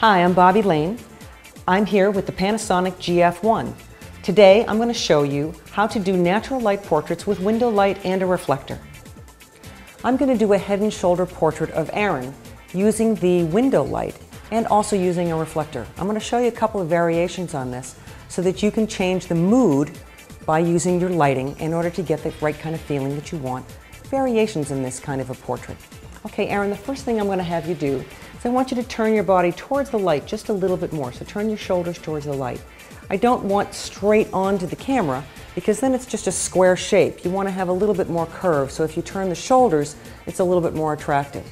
Hi, I'm Bobbi Lane. I'm here with the Panasonic GF1. Today I'm going to show you how to do natural light portraits with window light and a reflector. I'm going to do a head and shoulder portrait of Aaron using the window light and also using a reflector. I'm going to show you a couple of variations on this so that you can change the mood by using your lighting in order to get the right kind of feeling that you want. Variations in this kind of a portrait. Okay, Aaron, the first thing I'm going to have you do is I want you to turn your body towards the light just a little bit more. So turn your shoulders towards the light. I don't want straight onto the camera because then it's just a square shape. You want to have a little bit more curve. So if you turn the shoulders, it's a little bit more attractive.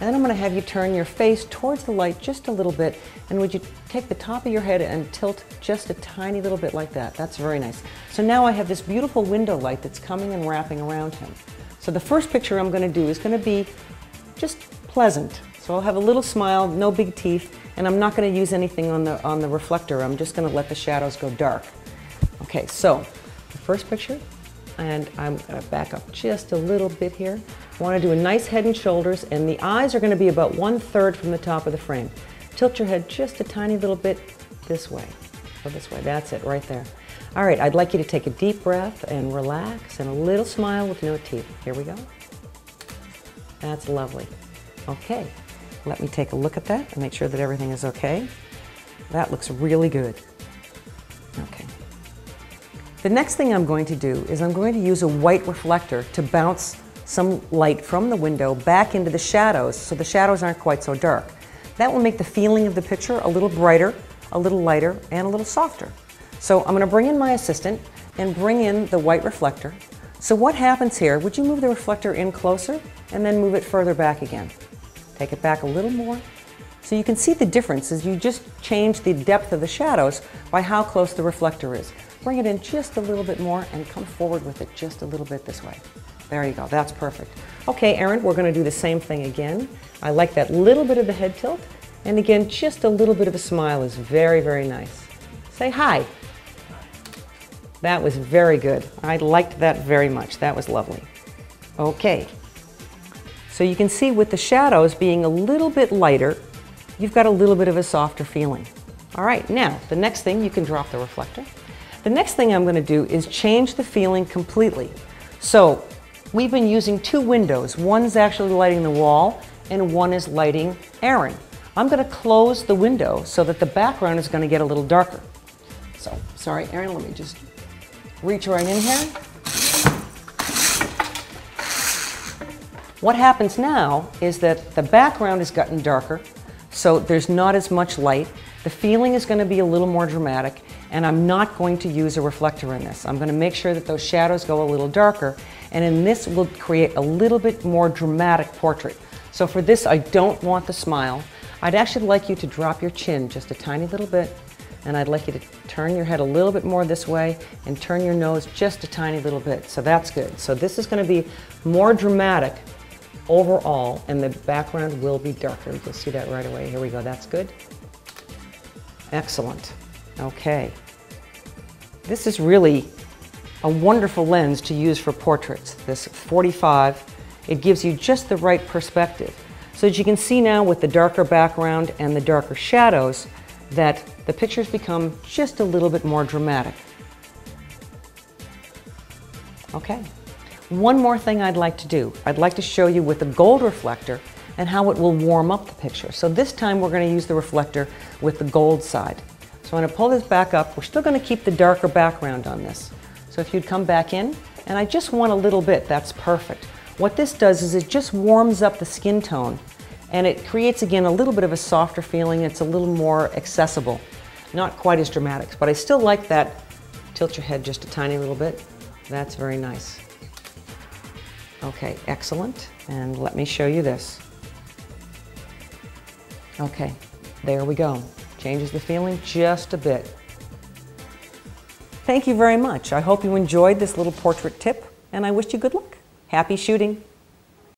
And then I'm going to have you turn your face towards the light just a little bit. And would you take the top of your head and tilt just a tiny little bit like that? That's very nice. So now I have this beautiful window light that's coming and wrapping around him. So the first picture I'm going to do is going to be just pleasant. So I'll have a little smile, no big teeth, and I'm not going to use anything on the, on the reflector. I'm just going to let the shadows go dark. Okay, so the first picture, and I'm going to back up just a little bit here. I want to do a nice head and shoulders, and the eyes are going to be about one third from the top of the frame. Tilt your head just a tiny little bit this way. or this way. That's it, right there. All right, I'd like you to take a deep breath and relax, and a little smile with no teeth. Here we go. That's lovely. Okay, let me take a look at that and make sure that everything is okay. That looks really good. Okay. The next thing I'm going to do is I'm going to use a white reflector to bounce some light from the window back into the shadows so the shadows aren't quite so dark. That will make the feeling of the picture a little brighter, a little lighter, and a little softer. So I'm going to bring in my assistant and bring in the white reflector. So what happens here, would you move the reflector in closer and then move it further back again? Take it back a little more. So you can see the difference as you just change the depth of the shadows by how close the reflector is. Bring it in just a little bit more and come forward with it just a little bit this way. There you go, that's perfect. Okay, Aaron, we're gonna do the same thing again. I like that little bit of the head tilt. And again, just a little bit of a smile is very, very nice. Say hi. That was very good. I liked that very much. That was lovely. Okay. So you can see with the shadows being a little bit lighter, you've got a little bit of a softer feeling. All right, now, the next thing, you can drop the reflector. The next thing I'm gonna do is change the feeling completely. So we've been using two windows. One's actually lighting the wall and one is lighting Aaron. I'm going to close the window so that the background is going to get a little darker. So, sorry, Aaron, let me just reach right in here. What happens now is that the background has gotten darker, so there's not as much light. The feeling is going to be a little more dramatic, and I'm not going to use a reflector in this. I'm going to make sure that those shadows go a little darker, and in this will create a little bit more dramatic portrait. So for this, I don't want the smile. I'd actually like you to drop your chin just a tiny little bit, and I'd like you to turn your head a little bit more this way and turn your nose just a tiny little bit. So that's good. So this is going to be more dramatic overall, and the background will be darker. You'll see that right away. Here we go. That's good. Excellent. Okay. This is really a wonderful lens to use for portraits, this 45. It gives you just the right perspective. So as you can see now with the darker background and the darker shadows, that the pictures become just a little bit more dramatic. Okay. One more thing I'd like to do. I'd like to show you with the gold reflector and how it will warm up the picture. So this time we're going to use the reflector with the gold side. So I'm going to pull this back up. We're still going to keep the darker background on this. So if you'd come back in, and I just want a little bit, that's perfect. What this does is it just warms up the skin tone and it creates again a little bit of a softer feeling. It's a little more accessible, not quite as dramatic, but I still like that. Tilt your head just a tiny little bit. That's very nice. Okay, excellent. And let me show you this. Okay, there we go. Changes the feeling just a bit. Thank you very much. I hope you enjoyed this little portrait tip, and I wish you good luck. Happy shooting.